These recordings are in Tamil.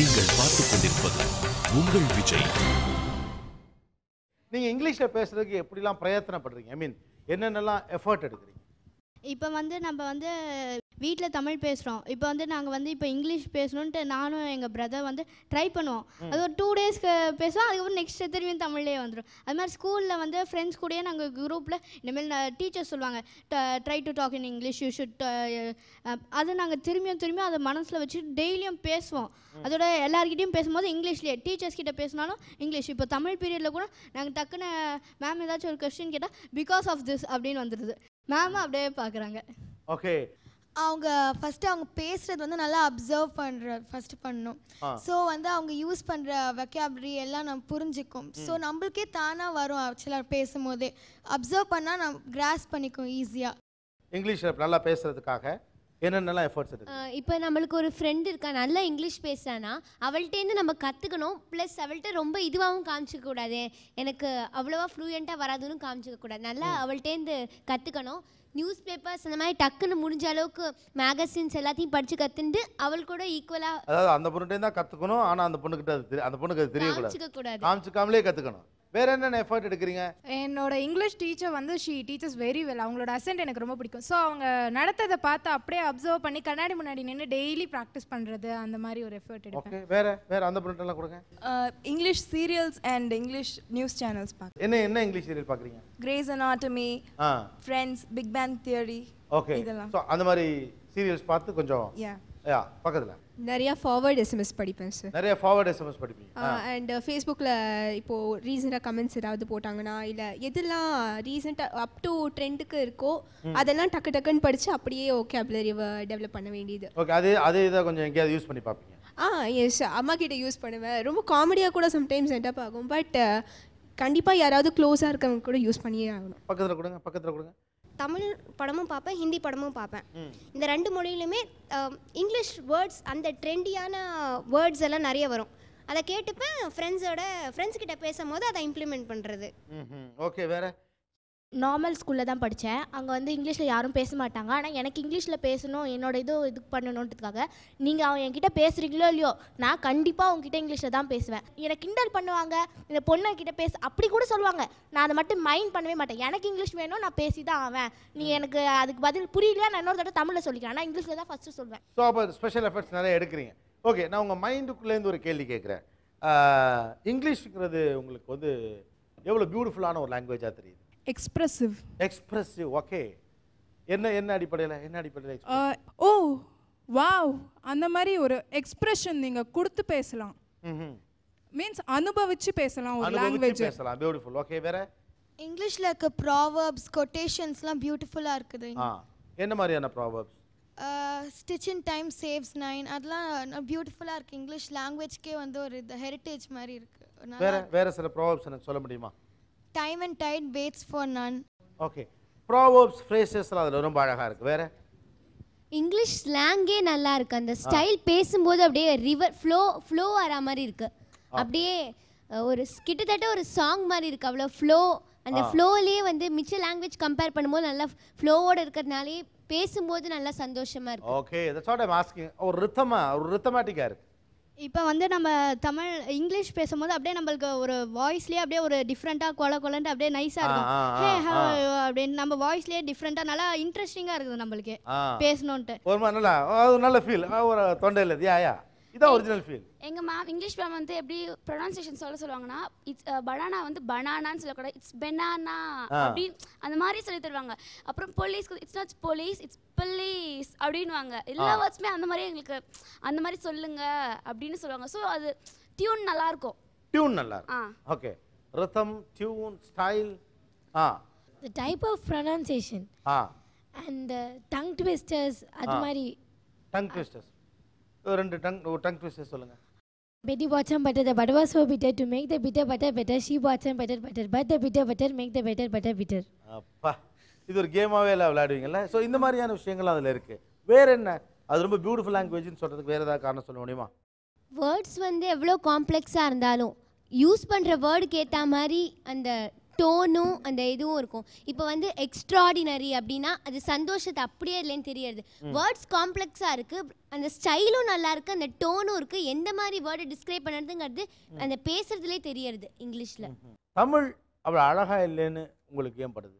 நீங்கள் பார்த்துக் கொண்டிருப்பது உங்கள் விஜய். நீங்க இங்கிலீஷ்ல பேசுறதுக்கு எப்படிலாம் பிரயத்தனப்படுறீங்க? ஐ மீன் என்னென்னலாம் எஃபர்ட் எடுக்கிறீங்க? இப்போ வந்து நம்ம வந்து வீட்டில் தமிழ் பேசுகிறோம் இப்போ வந்து நாங்கள் வந்து இப்போ இங்கிலீஷ் பேசணுன்ட்டு நானும் எங்கள் பிரதர் வந்து ட்ரை பண்ணுவோம். அது ஒரு டூ டேஸ்க்கு பேசுவோம். அதுக்கப்புறம் நெக்ஸ்ட் திரும்பியும் தமிழ்லேயே வந்துடும் அது மாதிரி ஸ்கூலில் வந்து ஃப்ரெண்ட்ஸ் கூடயே நாங்கள் குரூப்பில் இனிமேல் டீச்சர்ஸ் சொல்லுவாங்க. Try to talk in English you should அது நாங்கள் திரும்பியும் திரும்பியும் அதை மனசில் வச்சு டெய்லியும் பேசுவோம். அதோட எல்லார்கிட்டயும் பேசும்போது இங்கிலீஷ்லேயே டீச்சர்ஸ் கிட்ட பேசினாலும் இங்கிலீஷ். இப்போ தமிழ் பீரியடில் கூட நாங்கள் டக்குன்னு மேம் ஏதாச்சும் ஒரு கொஸ்டின் கேட்டால் பிகாஸ் ஆஃப் திஸ் அப்படின்னு வந்துடுது மேம் அப்படியே பார்க்குறாங்க ஓகே அவங்க ஃபஸ்ட்டு அவங்க பேசுறது வந்து நல்லா அப்சர்வ் பண்ணுற ஃபஸ்ட்டு பண்ணணும் ஆ. ஸோ வந்து அவங்க யூஸ் பண்ணுற வெக்காபுலரி எல்லாம் நம்ம புரிஞ்சுக்கும். ஸோ நம்மளுக்கே தானாக வரும் ஆக்சுவலாக பேசும்போதே. அப்சர்வ் பண்ணால் நம்ம கிராஸ் பண்ணிக்கும் ஈஸியாக இங்கிலீஷ்ல நல்லா பேசுறதுக்காக என்னென்னலாம் எஃபர்ட்ஸ் எடுக்கிறீங்க இப்போ நம்மளுக்கு ஒரு ஃப்ரெண்ட் இருக்கா நல்லா இங்கிலீஷ் பேசுறானா அவள்கிட்டேருந்து நம்ம கற்றுக்கணும் ப்ளஸ் அவள்கிட்ட ரொம்ப இதுவாகவும் காமிச்சிக்க கூடாது. எனக்கு அவ்வளோவா ஃப்ளூயண்ட்டாக வராதுன்னு காமிச்சிக்க கூடாது. நல்லா அவள்கிட்டேருந்து கற்றுக்கணும் நியூஸ் பேப்பர்ஸ் அந்த மாதிரி டக்குன்னு முடிஞ்ச அளவுக்கு மேகசின்ஸ் எல்லாத்தையும் படித்து கற்றுண்டு அவள் கூட ஈக்குவலாக அதாவது அந்த பொண்ணுகிட்டே தான் கத்துக்கணும் ஆனா அந்த பொண்ணுகிட்ட அது தெரி- அந்த பொண்ணுக்கு அது தெரியக்கூடாது. காமிச்சிக்க கூடாது. காமிச்சுக்காமலே கத்துக்கணும். வேற என்னென்ன எஃபர்ட் எடுக்கிறீங்க? என்னோட இங்கிலீஷ் டீச்சர் வந்து ஷீ டீச்சர்ஸ் வெரி வெல் அவங்களோட அசென்ட் எனக்கு ரொம்ப பிடிக்கும். ஸோ அவங்க நடத்ததை பார்த்து அப்படியே அப்சர்வ் பண்ணி கண்ணாடி முன்னாடி நின்று டெய்லி ப்ராக்டிஸ் பண்ணுறது அந்த மாதிரி ஒரு எஃபர்ட் எடுப்பேன். ஓகே வேற வேற அந்த பொண்ணுகிட்டலாம் கொடுங்க. English serials and English news channels பார்க்க என்ன என்ன இங்கிலீஷ் சீரியல் பாக்குறீங்க? கிரேஸ் அனாட்டமி ஆ. Friends Big Bang Theory okay இதெல்லாம். ஸோ அந்த மாதிரி சீரியல்ஸ் பார்த்து கொஞ்சம் யா பக்கத்துல. நிறையா ஃபார்வர்ட் எஸ்எம்எஸ் படிப்பேன் சார் நிறைய ஃபார்வர்ட் எஸ்எம்எஸ் படிப்பீங்க. அண்ட் ஃபேஸ்புக்கில் இப்போது ரீசெண்டாக கமெண்ட்ஸ் ஏதாவது போட்டாங்கன்னா இல்லை எதெல்லாம் ரீசெண்டாக அப் டு ட்ரெண்டுக்கு இருக்கோ அதெல்லாம் டக்கு டக்குன்னு படித்து அப்படியே ஓகேபுலரிவை டெவலப் பண்ண வேண்டியது. ஓகே அதே அதே இதை கொஞ்சம் எங்கேயாவது யூஸ் பண்ணி பார்ப்பீங்க. ஆ எஸ் அம்மா கிட்ட யூஸ் பண்ணுவேன். ரொம்ப காமெடியாக கூட சம்டைம்ஸ் சென்டப் ஆகும். பட் கண்டிப்பாக யாராவது க்ளோஸாக இருக்கவங்க கூட யூஸ் பண்ணியே ஆகணும். பக்கத்துல கொடுங்க பக்கத்துல கொடுங்க. தமிழ் படமும் பார்ப்பேன் ஹிந்தி படமும் பார்ப்பேன். இந்த ரெண்டு மொழியிலுமே இங்கிலீஷ் வேர்ட்ஸ் அந்த ட்ரெண்டியான வேர்ட்ஸ் எல்லாம் நிறைய வரும். அதை கேட்டுப்பேன் ஃப்ரெண்ட்ஸோட ஃப்ரெண்ட்ஸ் கிட்ட பேசும்போது அதை இம்ப்ளிமெண்ட் பண்ணுறது ஓகே வேற? நார்மல் ஸ்கூலில் தான் படித்தேன் அங்கே வந்து இங்கிலீஷில் யாரும் பேச மாட்டாங்க. ஆனால் எனக்கு இங்கிலீஷில் பேசணும் என்னோட இது இது பண்ணணுன்றதுக்காக நீங்கள் அவன் என்கிட்ட பேசுகிறீங்களோ இல்லையோ நான் கண்டிப்பாக உங்ககிட்ட இங்கிலீஷில் தான் பேசுவேன். எனக்கு கிண்டல் பண்ணுவாங்க. இந்த பொண்ணு கிட்ட பேச அப்படி கூட சொல்லுவாங்க. நான் அதை மட்டும் மைண்ட் பண்ணவே மாட்டேன். எனக்கு இங்கிலீஷ் வேணும் நான் பேசி தான் ஆவேன். நீ எனக்கு அதுக்கு பதில் புரியலையா நான் இன்னொரு தடவை தமிழில் சொல்லிக்கிறேன். ஆனால் இங்கிலீஷில் தான் ஃபஸ்ட்டு சொல்வேன். ஸோ அப்போ ஸ்பெஷல் எஃபர்ட்ஸ் நிறைய எடுக்கிறீங்க. ஓகே நான் உங்கள் மைண்டுக்குள்ளேருந்து ஒரு கேள்வி கேட்குறேன். இங்கிலீஷ்ங்கிறது உங்களுக்கு வந்து எவ்வளோ பியூட்டிஃபுல்லான ஒரு லாங்குவேஜாக தெரியுது? எக்ஸ்ப்ரெசிவ் எக்ஸ்பிரசிவ் ஓகே என்ன என்ன அடிப்படையில் என்ன அடிப்படையில் ஓ வாவ் அந்த மாதிரி ஒரு எக்ஸ்பிரஷன் நீங்கள் கொடுத்து பேசலாம். மீன்ஸ் அனுபவிச்சு பேசலாம் ஒரு லாங்குவேஜ் பேசலாம். பியூட்டிஃபுல் ஓகே வேற? இங்கிலீஷில் இருக்க ப்ராவர்ப்ஸ் கொட்டேஷன்ஸ்லாம் பியூட்டிஃபுல்லாக இருக்குது. என்ன மாதிரியான proverbs stitch in time saves nine அதெல்லாம் பியூட்டிஃபுல்லாக இருக்குது இங்கிலீஷ் லாங்குவேஜ்க்கே வந்து ஒரு ஹெரிட்டேஜ் மாதிரி இருக்குது வேற வேற சில ப்ராபப்ஸ் எனக்கு சொல்ல முடியுமா? Time and tide waits for none okay proverbs ஃப்ரேசஸ்லாம் அதில் ரொம்ப அழகாக இருக்குது வேற? இங்கிலீஷ் ஸ்லாங்கே நல்லா இருக்கு. அந்த ஸ்டைல் பேசும்போது அப்படியே ரிவர் ஃப்ளோ ஃப்ளோ வர மாதிரி இருக்கு. அப்படியே ஒரு கிட்டத்தட்ட ஒரு சாங் மாதிரி இருக்கு. அவ்வளோ ஃப்ளோ அந்த ஃப்ளோலேயே வந்து மிச்ச லாங்குவேஜ் கம்பேர் பண்ணும்போது நல்லா ஃப்ளோவோட இருக்கிறதுனாலே பேசும்போது நல்லா சந்தோஷமா இருக்கு. Okay that's what I'm asking ஒரு ரித்தமாக ஒரு ரித்தமேட்டிக்காக இருக்குது இப்போ வந்து நம்ம தமிழ் இங்கிலீஷ் பேசும்போது அப்படியே நம்மளுக்கு ஒரு வாய்ஸ்லேயே அப்படியே ஒரு டிஃப்ரெண்ட்டாக கொல கொலன்ட்டு அப்படியே நைஸாக இருக்கும்? அப்படின்னு நம்ம வாய்ஸ்லேயே டிஃப்ரெண்ட்டாக நல்லா இன்ட்ரெஸ்டிங்காக இருக்குது நம்மளுக்கு பேசணுன்ட்டு ஒரு மாதிரி நல்லா நல்ல ஃபீல் ஒரு தொண்டையில் யா யா. இதான் ஒரிஜினல் ஃபீல் எங்கள் மேம் இங்கிலீஷ் மேம் வந்து எப்படி ப்ரொனன்சியேஷன் சொல்ல சொல்லுவாங்கன்னா இட்ஸ் பனானா வந்து பனானான்னு சொல்லக்கூடாது. இட்ஸ் பெனானா அப்படி அந்த மாதிரி சொல்லி தருவாங்க. அப்புறம் police it's not police it's police அப்படின்வாங்க எல்லா வேர்ட்ஸுமே அந்த மாதிரி எங்களுக்கு அந்த மாதிரி சொல்லுங்க அப்படின்னு சொல்லுவாங்க. ஸோ அது டியூன் நல்லா இருக்கும் டியூன் நல்லா இருக்கு ஆ. ஓகே ரித்தம் டியூன் ஸ்டைல் ஆ. The type of pronunciation. ஆ. And the tongue twisters அது. மாதிரி. டங் ட்விஸ்டர்ஸ் ரெண்டு டங் ஒரு டங் ட்விஸ்டர்ஸ் சொல்லுங்க Betty bought some butter. The butter was so bitter. To make the bitter butter better, she bought some butter butter. But the bitter butter make the better butter bitter. அப்பா இது ஒரு கேமாவே எல்லாம் விளையாடுவீங்கல்ல ஸோ இந்த மாதிரியான விஷயங்கள் அதில் இருக்கு வேற என்ன அது ரொம்ப பியூட்டிஃபுல் லாங்குவேஜ்னு சொல்றதுக்கு வேற ஏதாவது காரணம் சொல்ல முடியுமா வேர்ட்ஸ் வந்து எவ்வளோ காம்ப்ளெக்ஸாக இருந்தாலும் யூஸ் பண்ணுற வேர்டுக்கு ஏற்ற மாதிரி அந்த டோனும் அந்த இதுவும் இருக்கும். இப்போ வந்து எக்ஸ்ட்ராடினரி அப்படின்னா அது சந்தோஷத்தை அப்படியே இல்லைன்னு தெரியறது. வேர்ட்ஸ் காம்ப்ளெக்ஸாக இருக்குது அந்த ஸ்டைலும் நல்லா இருக்குது அந்த டோனும் இருக்குது எந்த மாதிரி வேர்டை டிஸ்கிரைப் பண்ணுறதுங்கிறது அந்த பேசுறதுலேயே தெரியறது இங்கிலீஷில். தமிழ் அவ்வளோ அழகா இல்லைன்னு உங்களுக்கு ஏன் படுது?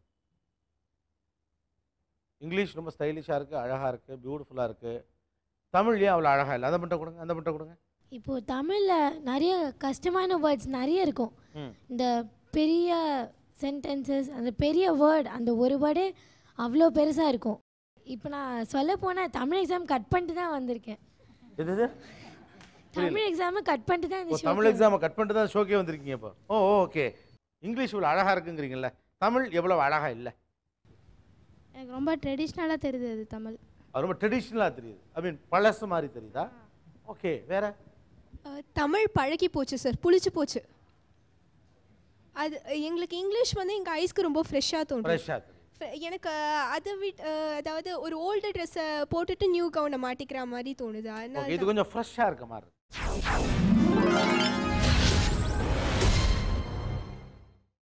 இங்கிலீஷ் ரொம்ப ஸ்டைலிஷாக இருக்குது அழகாக இருக்குது பியூட்டிஃபுல்லாக இருக்குது தமிழ் ஏன் அவ்வளோ அழகாக இல்லை? அதை மட்டும் கொடுங்க அந்த மட்டும் கொடுங்க. இப்போ தமிழில் நிறைய கஷ்டமான வேர்ட்ஸ் நிறைய இருக்கும். இந்த பெரிய சென்டென்சஸ் அந்த பெரிய வேர்ட் அந்த ஒரு வேர்டே அவ்வளோ பெருசாக இருக்கும். இப்போ நான் சொல்ல போனால் தமிழ் எக்ஸாம் கட் பண்ணிட்டு தான் வந்திருக்கேன். எது இது தமிழ் எக்ஸாமை கட் பண்ணிட்டு தான் இந்த தமிழ் எக்ஸாமை கட் பண்ணிட்டு தான் ஷோக்கே வந்திருக்கீங்க இப்போ. ஓ ஓகே இங்கிலீஷ் இவ்வளோ அழகாக இருக்குங்கிறீங்கல்ல. தமிழ் எவ்வளோ அழகாக இல்லை. எனக்கு ரொம்ப ட்ரெடிஷ்னலாக தெரியுது அது தமிழ். அது ரொம்ப ட்ரெடிஷ்னலாக தெரியுது. ஐ மீன் பழசு மாதிரி தெரியுதா? ஓகே வேற? தமிழ் பழகி போச்சு சார் புளிச்சு போச்சு. அது எங்களுக்கு இங்கிலீஷ் வந்து எங்கள் ஐஸ்க்கு ரொம்ப ஃப்ரெஷ்ஷாக தோணும் எனக்கு அதை விட் அதாவது ஒரு ஓல்டு ட்ரெஸ்ஸை போட்டுட்டு நியூ கவுனை மாட்டிக்கிற மாதிரி தோணுது? அதனால இது கொஞ்சம் ஃப்ரெஷ்ஷாக இருக்க மாதிரி